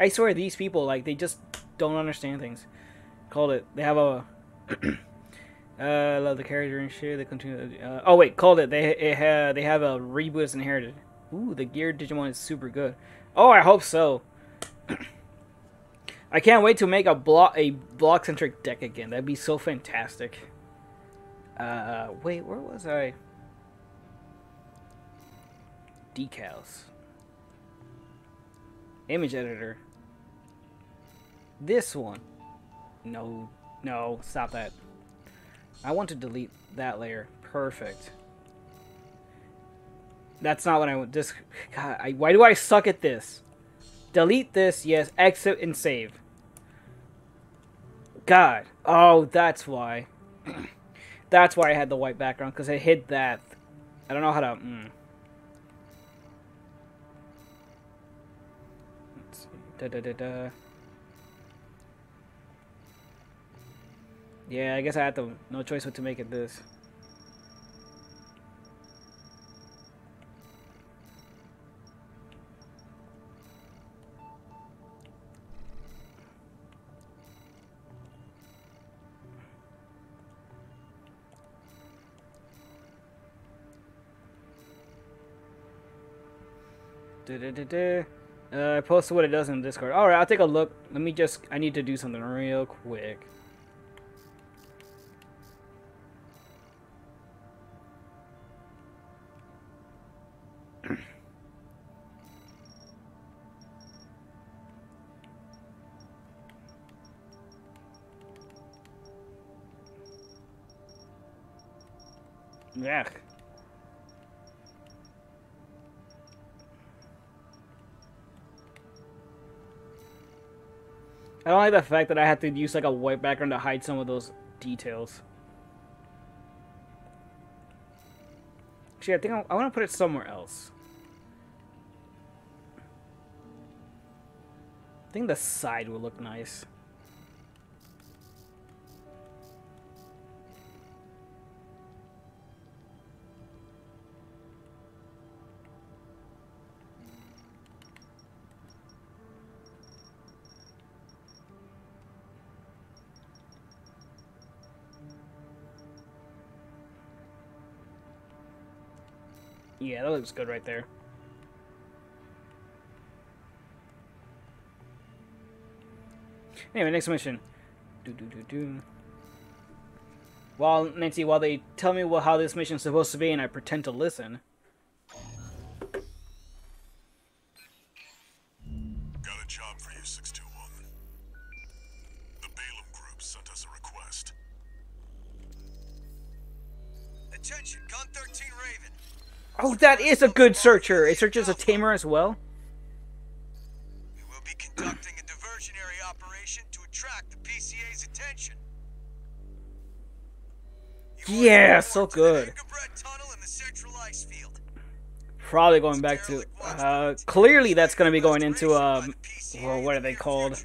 I swear, these people like they just don't understand things. Called it. They have a. uh, love the character and shit. They continue. Uh, oh wait, called it. They it ha, they have a reboot as inherited. Ooh, the gear Digimon is super good. Oh, I hope so. I can't wait to make a block a block centric deck again. That'd be so fantastic. Uh, wait, where was I? Decals. Image editor. This one. No, no, stop that. I want to delete that layer. Perfect. That's not what I want. This, God, I, why do I suck at this? Delete this, yes. Exit and save. God. Oh, that's why. that's why I had the white background, because I hid that. I don't know how to... Mm. Let's see. Da, da, da, da. Yeah, I guess I had to... No choice but to make it this. Uh, I posted what it does in Discord. Alright, I'll take a look. Let me just... I need to do something real quick. I don't like the fact that I had to use like a white background to hide some of those details. Actually, I think I, I want to put it somewhere else. I think the side will look nice. Yeah, that looks good right there. Anyway, next mission. Do do do do. While Nancy, while they tell me what, how this mission's supposed to be, and I pretend to listen. That is a good searcher. It searches a tamer as well. We will be conducting a diversionary operation to attract the PCA's attention. You Yeah, so report to the good. Angerbred Tunnel in the Central Ice Field. Probably going back to. Uh, clearly, that's going to be going into um. Well, what are they called?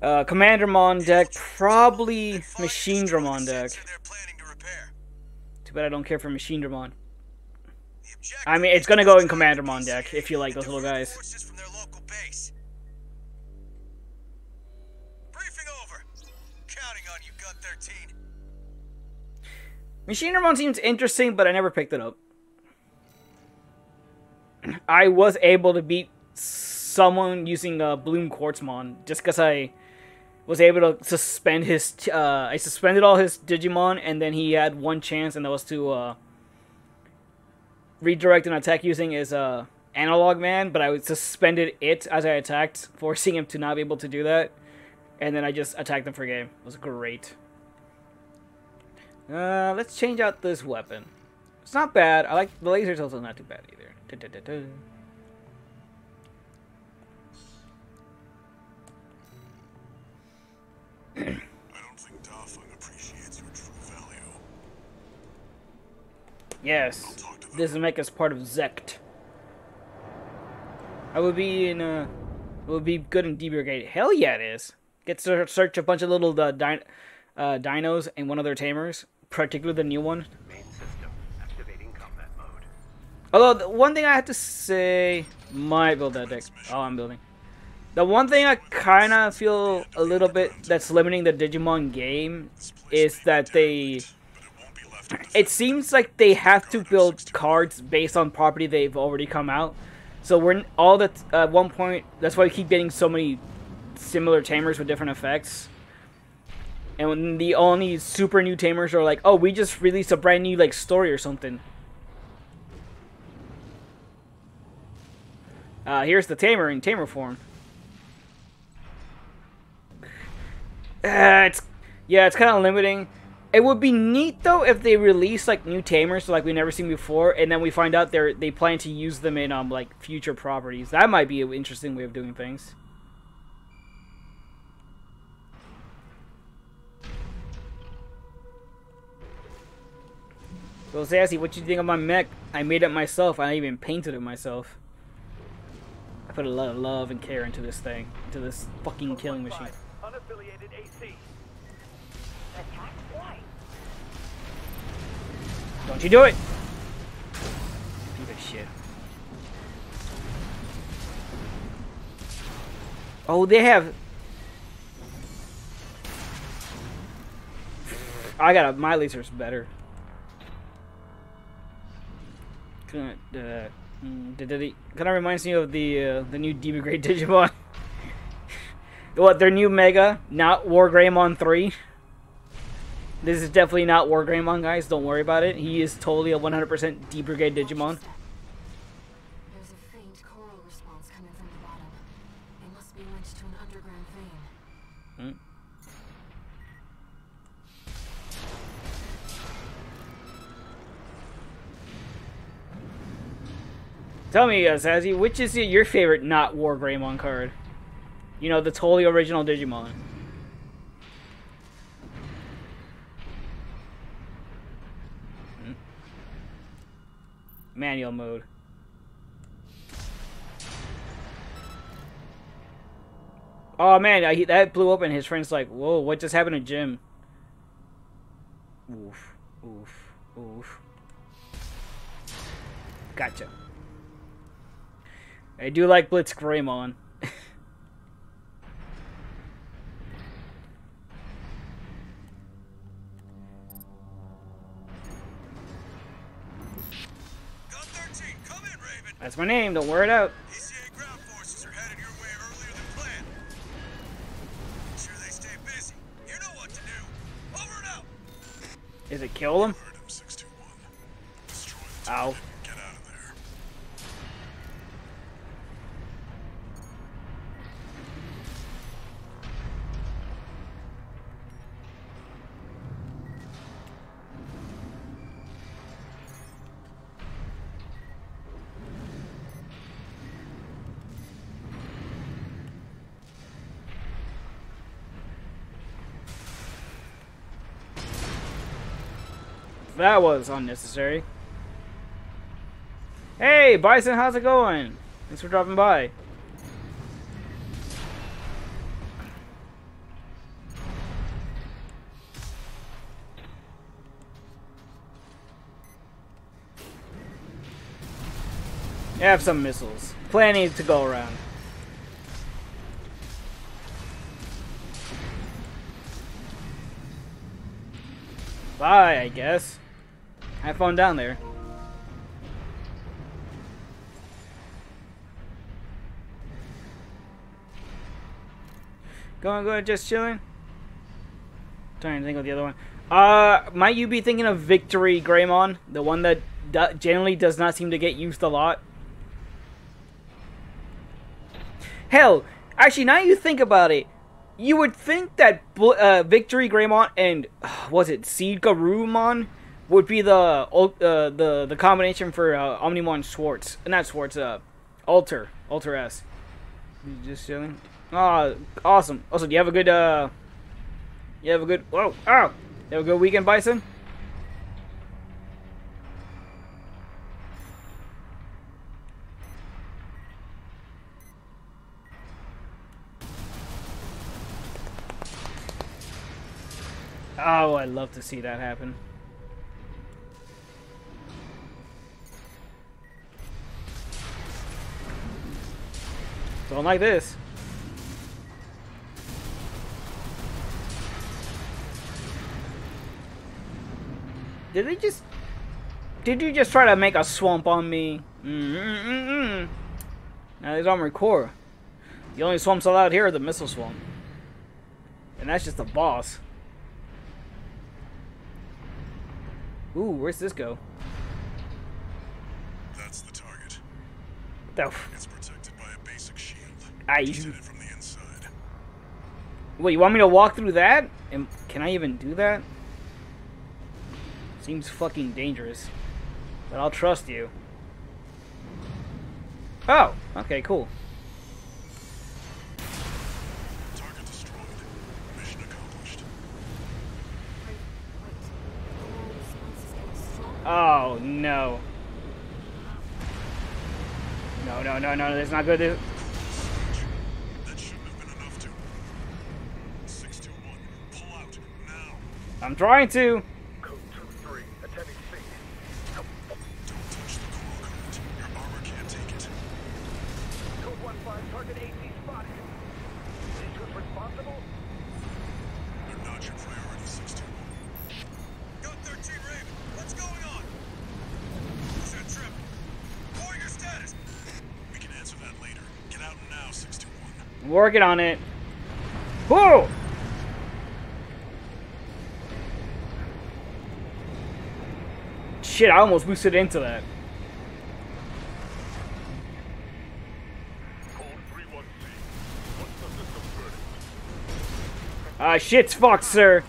Uh, Commander Mon deck, probably Machine Dramon deck. They're planning to repair. Too bad I don't care for Machine Dramon. I mean, it's gonna go in Commander Mon deck if you like those little guys. Forces from their local base. Briefing over. Counting on you, Gun 13. Machine Dramon seems interesting, but I never picked it up. I was able to beat someone using uh, Bloom Quartzmon just because I was able to suspend his. Uh, I suspended all his Digimon, and then he had one chance, and that was to uh, redirect an attack using his uh, Analog Man. But I suspended it as I attacked, forcing him to not be able to do that. And then I just attacked him for game. It was great. Uh, let's change out this weapon. It's not bad. I like the laser's also not too bad either. I don't think appreciates your true value. Yes, this make us part of Zect. I would be in uh, it would be good in D Brigade. Hell yeah, it is. Get to search a bunch of little uh, din- uh, dinos and one of their tamers, particularly the new one. Main system activating combat mode. Although the one thing I have to say, might build that deck. Oh, I'm building. The one thing I kind of feel a little bit that's limiting the Digimon game is that they. It seems like they have to build cards based on property they've already come out. So we're all that at one point. That's why we keep getting so many similar tamers with different effects. And when the only super new tamers are like, oh, we just released a brand new like story or something. Uh, here's the tamer in tamer form. Uh, it's yeah, it's kind of limiting. It would be neat though if they release like new tamers like we've never seen before, and then we find out they they plan to use them in um like future properties. That might be an interesting way of doing things. So Sassy, what you think of my mech? I made it myself. I even painted it myself. I put a lot of love and care into this thing, into this fucking killing machine. Unaffiliated AC. Don't you do it! Piece of shit. Oh, they have. I got a my laser's better. Uh, kind of reminds me of the uh, the new Demon Grade Digimon. what their new Mega, not War Greymon three. This is definitely not War Greymon, guys. Don't worry about it. He is totally a 100% D Brigade Digimon. There's a faint choral response coming from the bottom. It must be linked to an underground vein. Tell me, uh, Sassy, which is your favorite not War Greymon card? You know, the totally original Digimon. Manual mode. Oh man, I, that blew up and his friend's like, whoa, what just happened to Jim? Oof, oof, oof. Gotcha. I do like Blitz Greymon. That's my name, don't wear it out. Ground forces are headed your way earlier than planned. Make sure they stay busy. You know what to do. Over and out. Is it kill them? Heard him, 621. Destroy the Ow. That was unnecessary. Hey, Bison, how's it going? Thanks for dropping by. I have some missiles. Plenty to go around. Bye, I guess. Have fun down there. Going good, just chilling. Trying to think of the other one. Uh, might you be thinking of Victory Greymon, the one that generally does not seem to get used a lot? Hell, actually, now you think about it, you would think that uh, Victory Greymon and uh, was it Seed Garurumon would be the uh, the the combination for uh, Omnimon Schwartz, not Schwartz, uh, Alter, Alter S. You just chilling. Ah, awesome. Also, do you have a good uh? You have a good whoa oh. You have a good weekend, Bison. Oh, I'd love to see that happen. Don't like this. Did they just... Did you just try to make a swamp on me? Mm-mm-mm-mm. Now he's on record. The only swamps allowed here are the missile swamp. And that's just the boss. Ooh, where's this go? That's the target. The I, Just it from the inside. wait, you want me to walk through that? And can I even do that? Seems fucking dangerous. But I'll trust you. Oh, okay, cool. Target destroyed. Mission accomplished. Wait, wait. The coral response is getting stronger. Oh no. No, no, no, no, that's not good. This- now, 621. I'm working on it. Whoa! Shit, I almost boosted into that. Code 3-1C. What's the system verdict? Ah, shit's fucked, sir.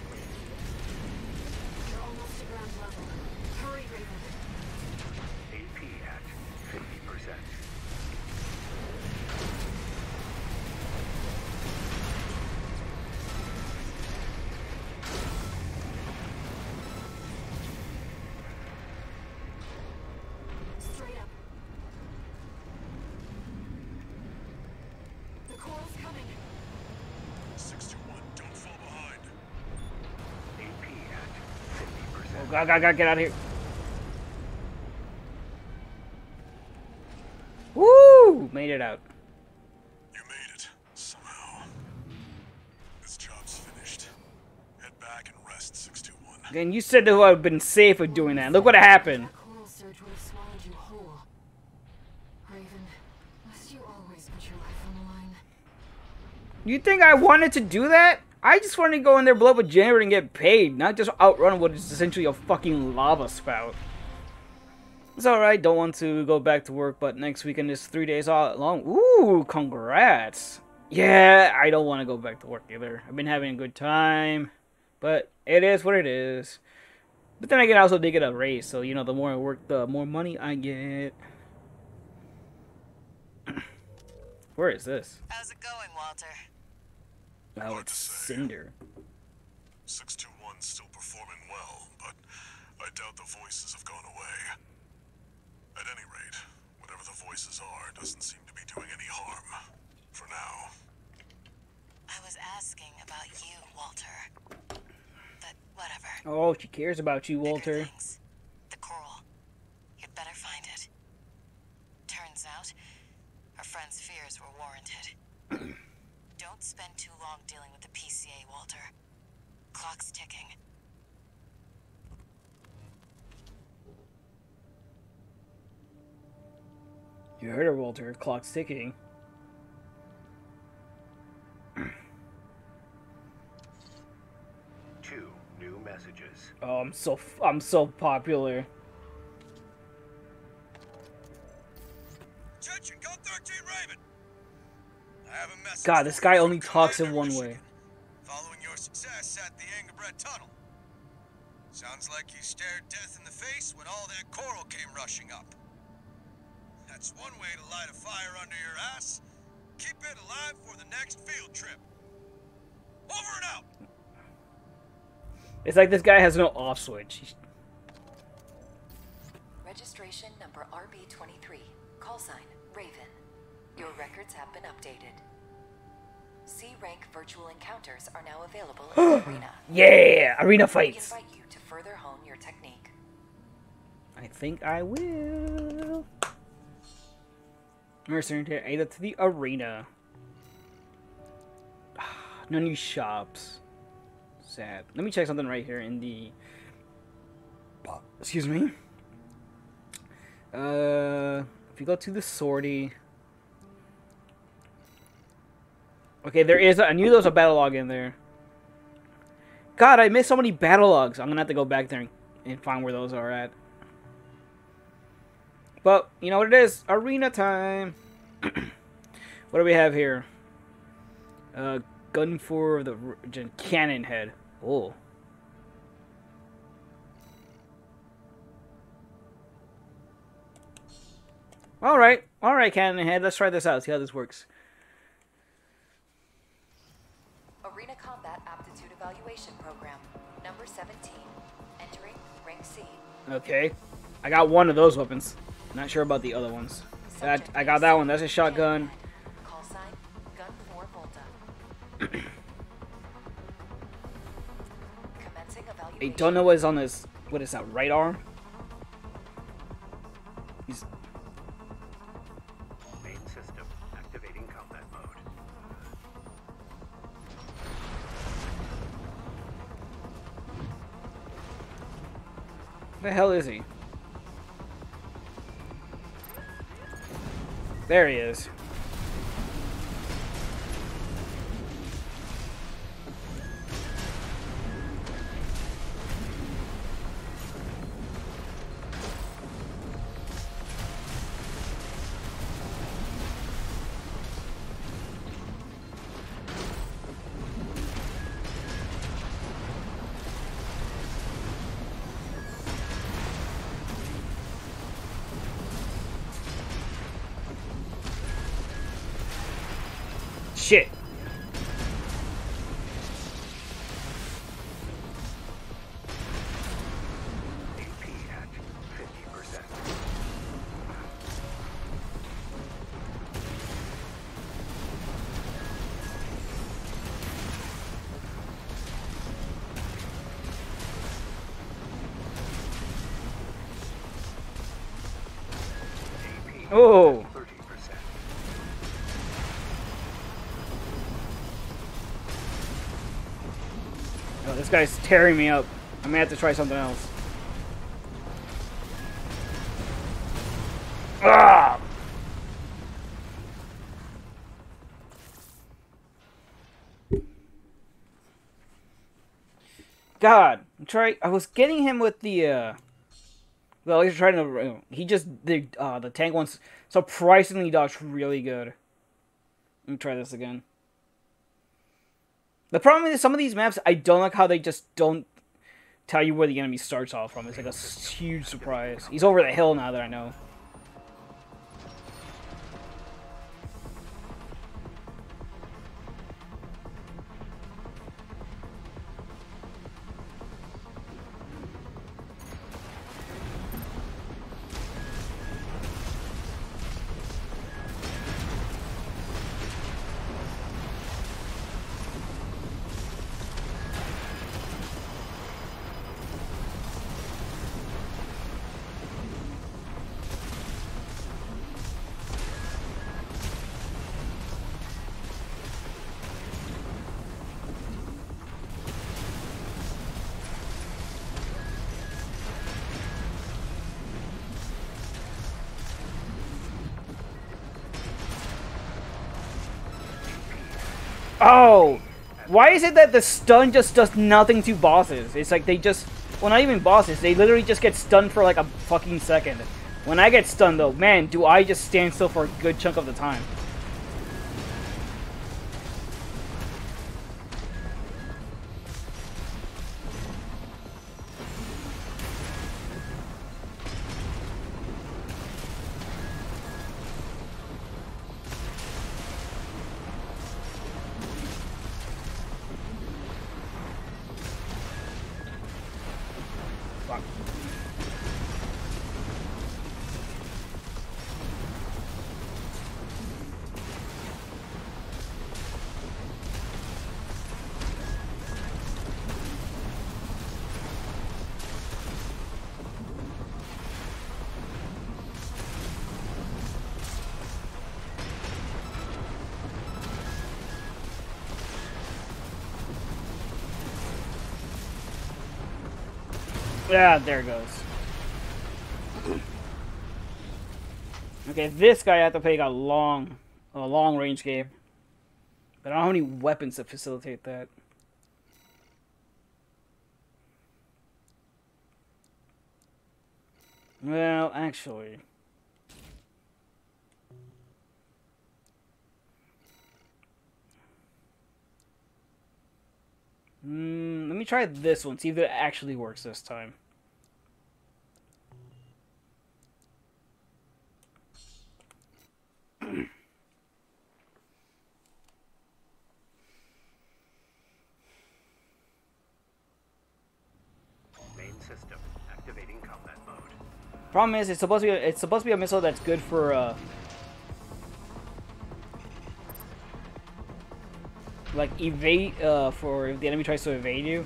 At 50%. Oh, God, God, God, get out of here. Woo! Made it out. You made it. Somehow. This job's finished. Head back and rest, 621. Again, you said that I would have been safe with doing that. Look what happened. That coral surge would have swallowed you whole. Raven, must you always put your life on the line? You think I wanted to do that? I just wanted to go in there, blow up a generator, and get paid, not just outrun what is essentially a fucking lava spout. It's alright, don't want to go back to work, but next weekend is three days all long. Ooh, congrats. Yeah, I don't want to go back to work either. I've been having a good time, but it is what it is. But then again, I also did get a raise, so you know, the more I work, the more money I get. Where is this? How's it going, Walter? Oh, it's. Cinder. 621's still performing well, but I doubt the voices have gone away. At any rate, whatever the voices are doesn't seem to be doing any harm. For now. I was asking about you, Walter. But whatever. Oh, she cares about you, Walter. The coral. You'd better find it. Turns out, our friend's fears were warranted. Don't spend too long dealing with the PCA, Walter. Clock's ticking. You heard her, Walter. Clock's ticking. Two new messages. Oh, I'm so f- I'm so popular. God, this guy only talks in one way. Following your success at the Angerbred Tunnel. Sounds like you stared death in the face when all that coral came rushing up. That's one way to light a fire under your ass. Keep it alive for the next field trip. Over and out. It's like this guy has no off switch. Registration number RB23. Call sign Raven. Your records have been updated. C rank virtual encounters are now available in the arena. Yeah, arena We fights. invite you to further hone your technique. I think I will. Mercenary to up to the arena. No new shops. Sad. Let me check something right here in the Excuse me. Uh, if you go to the sortie. Okay, there is. A, I knew there was a battle log in there. God, I missed so many battle logs. I'm gonna have to go back there and, and find where those are at. But you know what it is? Arena time. what do we have here? Uh, gun for the cannon head. Oh. All right, all right, cannon head. Let's try this out. See how this works. Arena Combat Aptitude Evaluation Program, number 17. Entering rank C. Okay, I got one of those weapons. Not sure about the other ones. That I got that one. That's a shotgun. Call sign Gun 4 Volta. Commencing I don't know what is on this. What is that? Right arm. The hell is he? There he is. Shit. This guy's tearing me up. I may have to try something else. Ah! God, I'm try. I was getting him with the. uh Well, he's trying to. He just the uh the tank one's surprisingly dodged really good. Let me try this again. The problem is some of these maps, I don't like how they just don't tell you where the enemy starts off from. It's like a huge surprise. He's over the hill now that I know. Why is it that the stun just does nothing to bosses? It's like they just... Well, not even bosses. They literally just get stunned for like a fucking second. When I get stunned, though, man, do I just stand still for a good chunk of the time. Yeah, there it goes. Okay, this guy I have to play a long, a long range game. But I don't have any weapons to facilitate that. Well, actually. Mm, let me try this one, see if it actually works this time. Main system activating combat mode. Problem is, it's supposed to be a, it's supposed to be a missile that's good for uh, like evade uh, for if the enemy tries to evade you.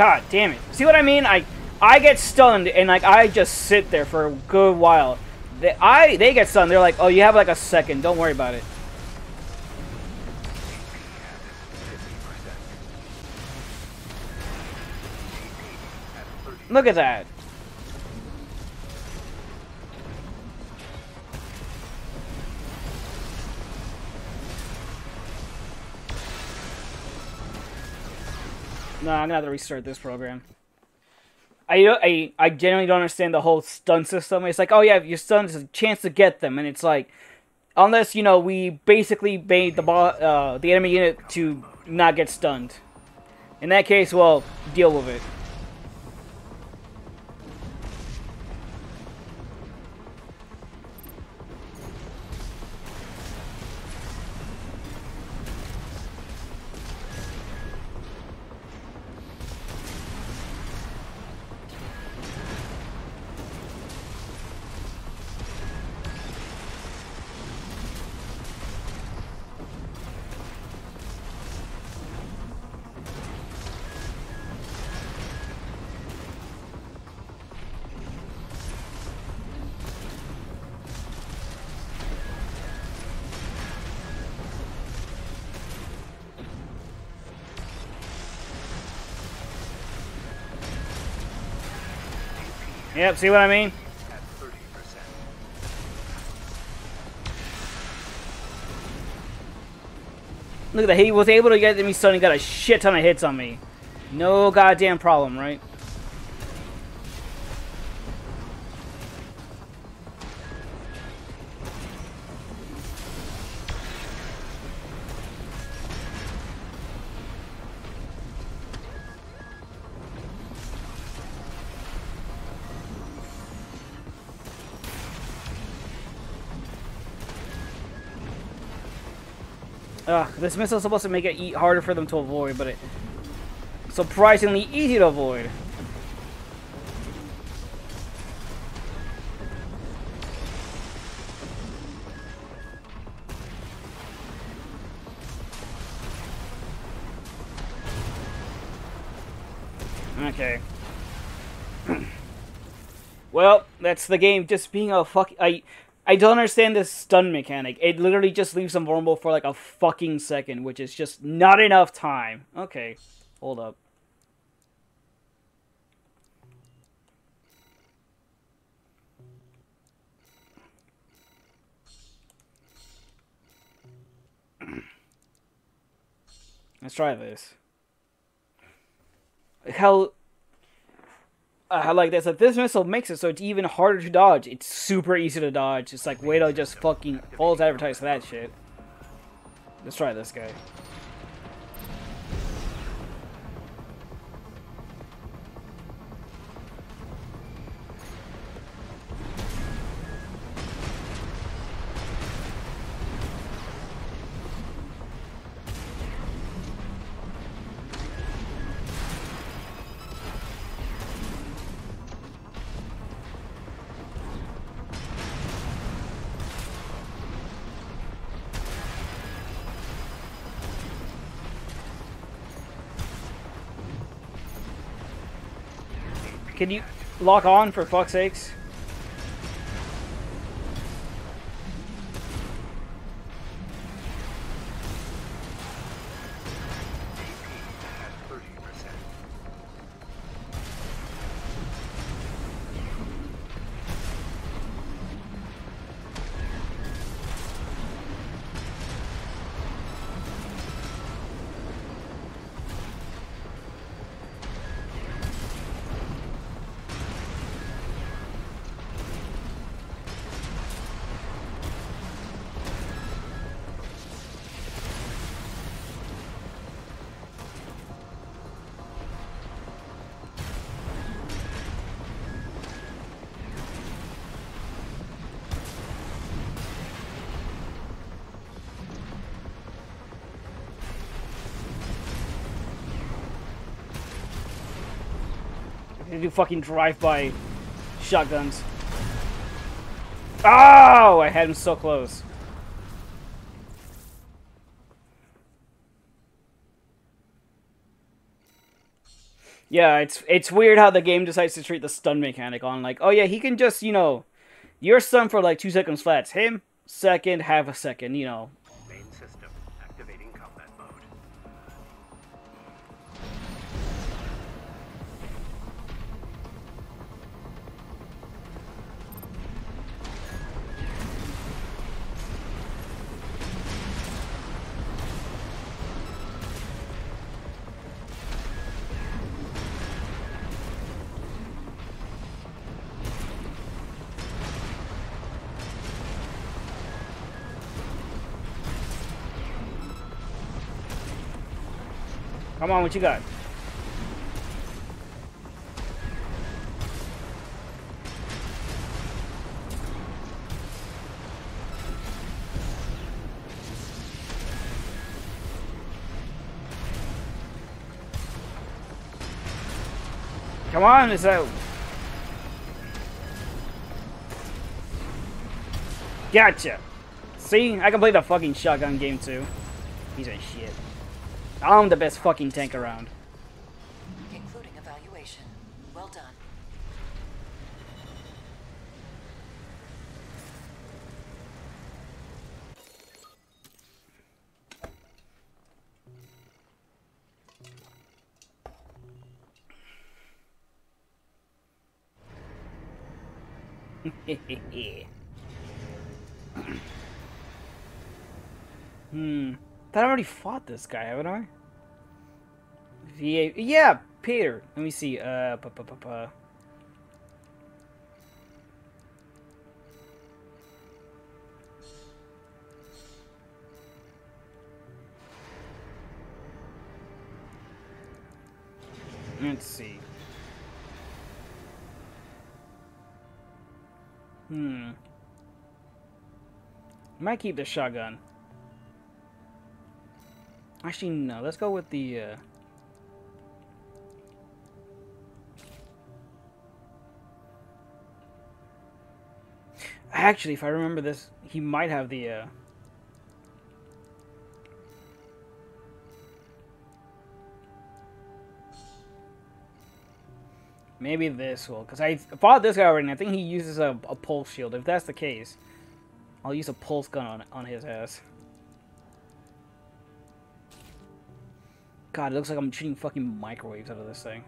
God damn it! See what I mean? I I get stunned and like I just sit there for a good while. They, I they get stunned. They're like, oh, you have like a second. Don't worry about it. Look at that. No, I'm gonna have to restart this program. I I I genuinely don't understand the whole stun system. It's like, oh yeah, you're stunned, there's a chance to get them, and it's like, unless you know we basically made the uh, the enemy unit to not get stunned. In that case, well, deal with it. Yep, see what I mean? Look at that. He was able to get me stunned and got a shit ton of hits on me. No goddamn problem, right? Ugh, this missile's supposed to make it e harder for them to avoid, but it surprisingly easy to avoid. Okay. well, that's the game just being a fuck. I I don't understand this stun mechanic. It literally just leaves them vulnerable for like a fucking second, which is just not enough time. Okay, hold up. Let's try this. How Uh, I like this. If this missile makes it so it's even harder to dodge, it's super easy to dodge. It's like, wait till just fucking falls advertised for that shit. Let's try this guy. Can you lock on for fuck's sakes? They do fucking drive-by shotguns. Oh! I had him so close. Yeah, it's it's weird how the game decides to treat the stun mechanic on like, oh yeah, he can just, you know, you're stunned for like two seconds flats. Him, second, half a second, you know. Come on, what you got? Come on, it's out. Gotcha. See, I can play the fucking shotgun game too. He's a shit. I'm the best fucking tank around. Concluding evaluation. Well done. hmm. Thought I already fought this guy, haven't I? VA. Yeah, Peter. Let me see. Uh, pa pa pa. Let's see. Hmm. Might keep the shotgun. Actually, no. Let's go with the. Uh... Actually, if I remember this, he might have the. Uh... Maybe this will, because I fought this guy already, and I think he uses a, a pulse shield. If that's the case, I'll use a pulse gun on on his ass. God, it looks like I'm shooting fucking microwaves out of this thing.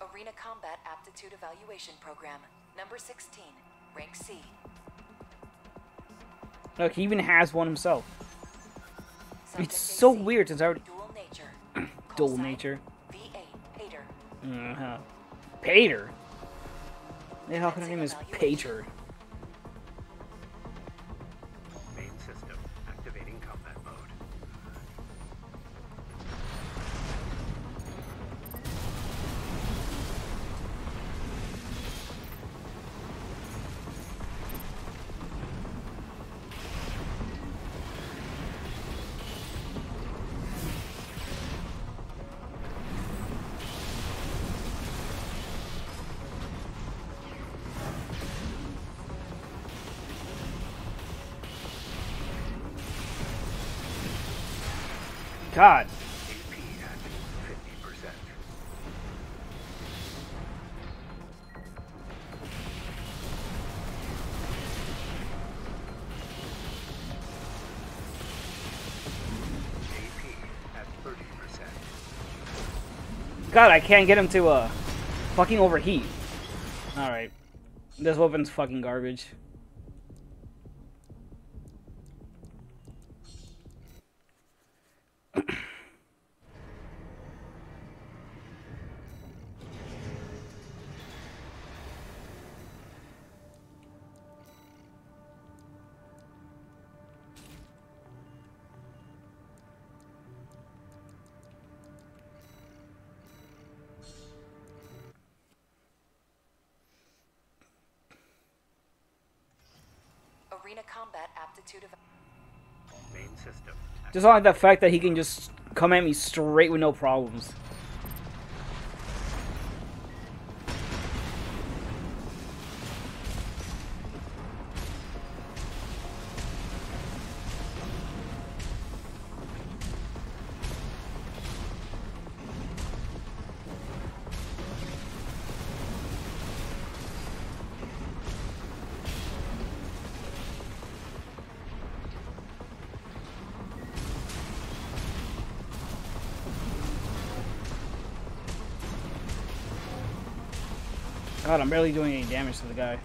Arena Combat Aptitude Evaluation Program. Number 16. Rank C. Look, he even has one himself. It's so weird since I already Dual nature. dual nature. Uh-huh. Pater. The hell kind of name is Pater? God. AP at 50%. AP at 30%. God, I can't get him to uh fucking overheat. Alright. This weapon's fucking garbage. Arena combat aptitude of. Main system. Just like the fact that he can just come at me straight with no problems. God, I'm barely doing any damage to the guy.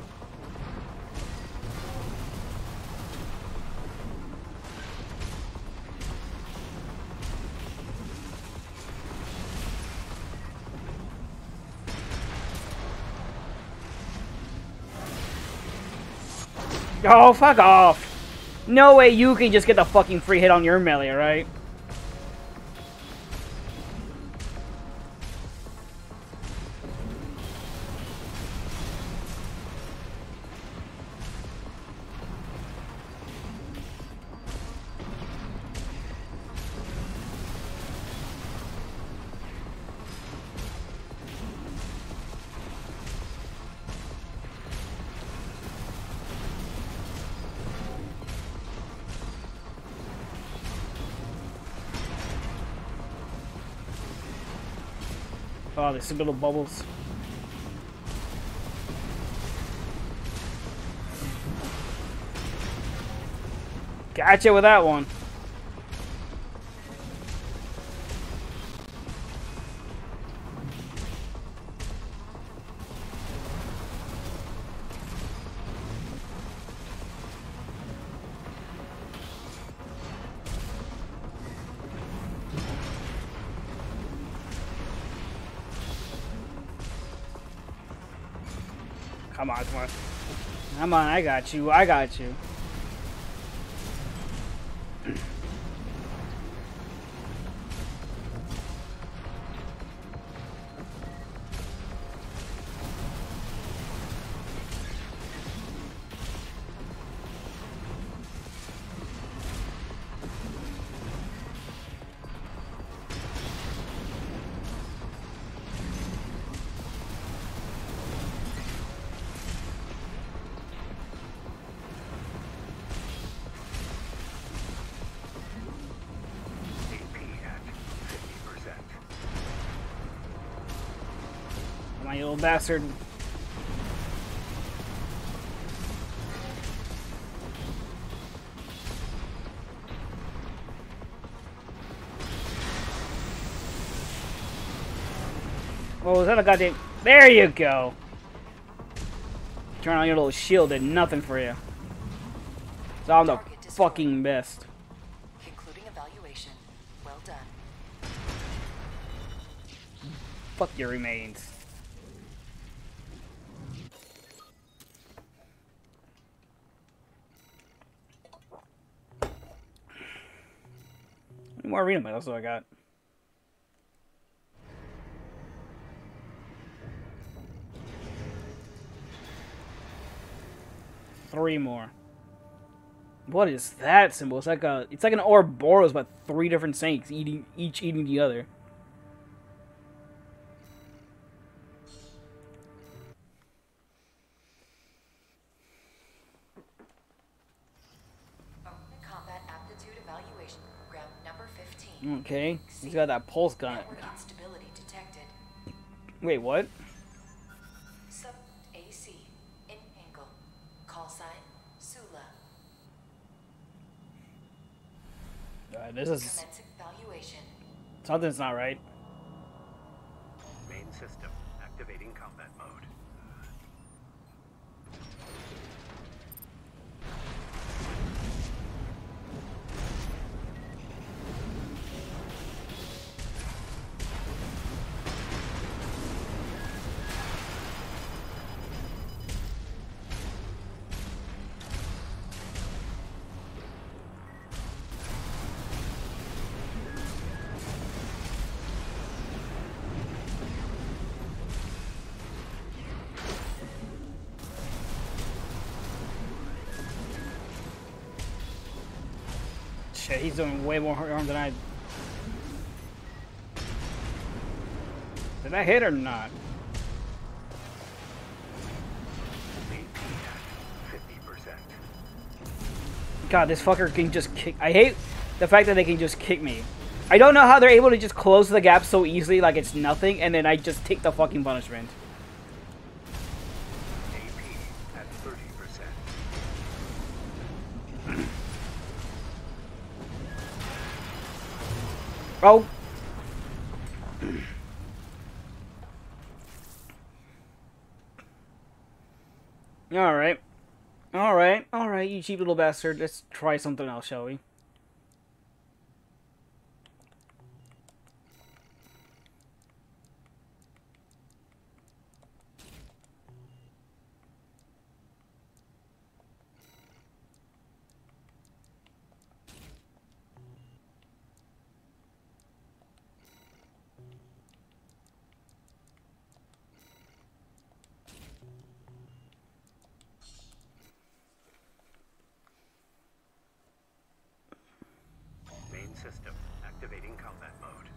Oh, fuck off! No way you can just get the fucking free hit on your melee, right? There's some little bubbles. Gotcha with that one. On, I got you. I got you. Bastard. Oh, what was that a goddamn... There you go! Turn on your little shield did nothing for you. So I'm the fucking best. Concluding evaluation. Well done. Fuck your remains. More arena medals do I got? Three more. What is that symbol? It's like a it's like an Ouroboros, but three different saints eating each eating the other. Okay. He's got that pulse gun. Instability detected. Wait, what? Sub AC in angle. Call sign Sula. Uh, this is Commencing valuation. something's not right. Main system Shit, he's doing way more harm than I. Did I hit or not? 50%. God, this fucker can just kick. I hate the fact that they can just kick me. I don't know how they're able to just close the gap so easily, like it's nothing, and then I just take the fucking punishment. Oh. Alright. Alright, alright, you cheap little bastard. Let's try something else, shall we? Main system activating combat mode.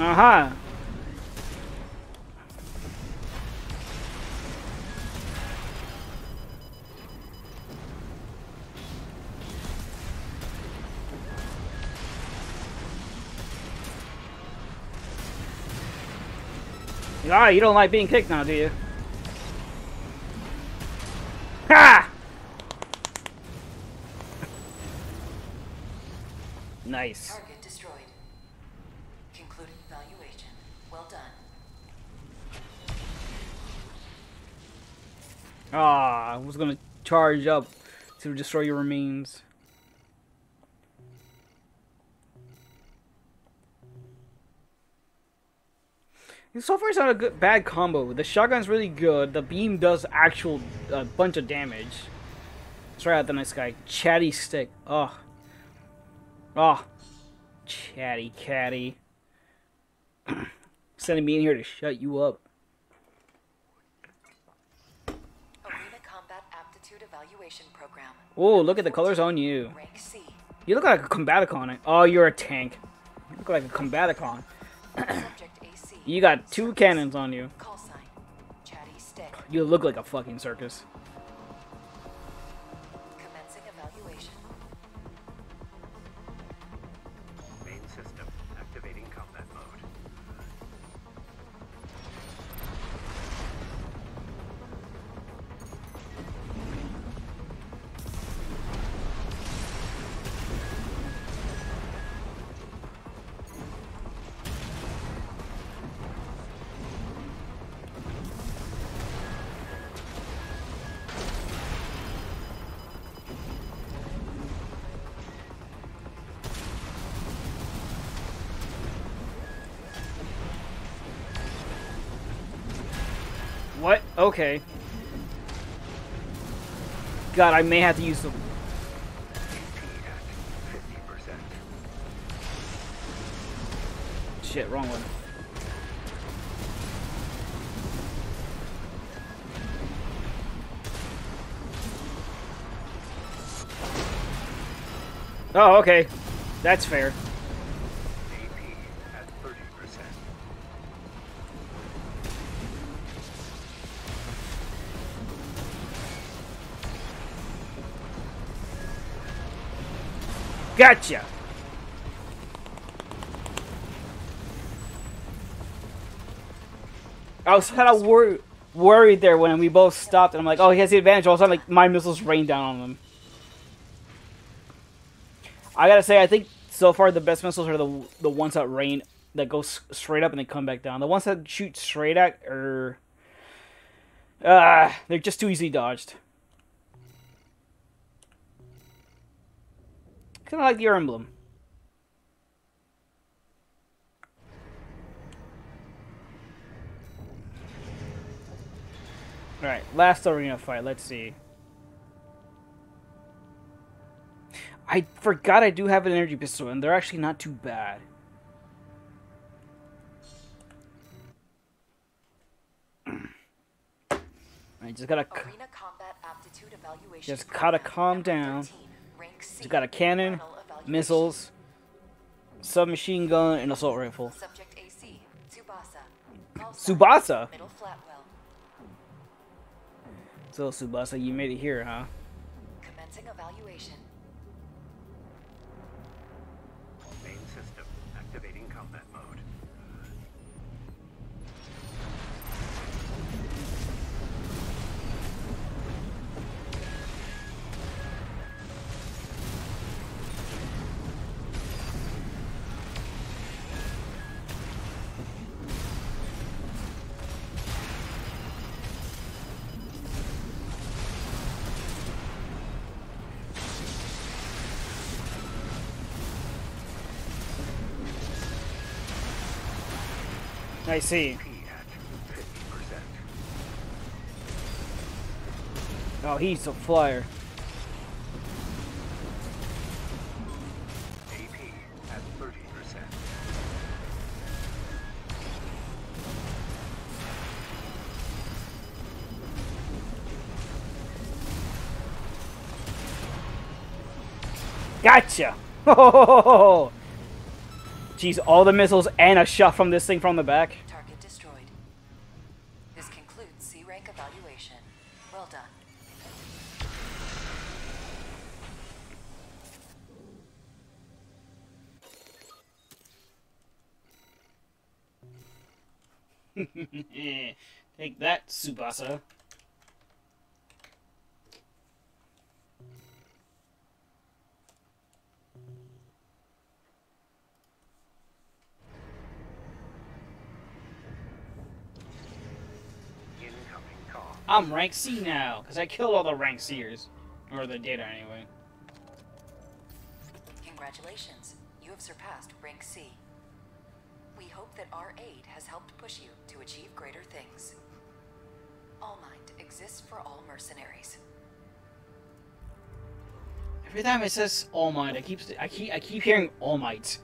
Aha! Ah, you don't like being kicked now, do you? Ha! Nice. Target destroyed. Concluding valuation. Well done. Ah, I was gonna charge up to destroy your remains. So far, it's not a good bad combo. The shotgun's really good. The beam does actual a bunch of damage. Let's try out the nice guy, Chatty Stick. Oh, oh, Chatty Catty. Sending me in here to shut you up. Arena Combat Aptitude Evaluation Program. Oh, look at the colors on you. You look like a combaticon. Oh, you're a tank. You look like a combaticon. You got two cannons on you. Call sign. Chatty Stick. You look like a fucking circus. What? Okay. God, I may have to use some. Shit, wrong one. Oh, okay. That's fair. Gotcha. I was kind of wor- worried there when we both stopped, and I'm like, oh, he has the advantage. All of a sudden, like, my missiles rain down on them. I gotta say, I think so far the best missiles are the the ones that rain that go straight up and then come back down. The ones that shoot straight at are, uh, they're just too easily dodged. Kind of like your emblem. Alright, last arena fight. Let's see. I forgot I do have an energy pistol, and they're actually not too bad. I just gotta, Arena combat aptitude evaluation. Just gotta calm down. 13, rank C, just got a cannon, missiles, submachine gun, and assault rifle. Subject AC, Tsubasa. Tsubasa? So Subasa, you made it here, huh? Commencing evaluation. I see. P at 50%. Oh, he's a flyer. AP at 30%. Gotcha! Oh, Jeez, all the missiles and a shot from this thing from the back. Subasa. I'm rank C now, because I killed all the rank C'ers. Or the data, anyway. Congratulations. You have surpassed rank C. We hope that our aid has helped push you to achieve greater things. ALLMIND exists for all mercenaries. Every time it says All Might, I keep, I keep, I keep hearing All Might.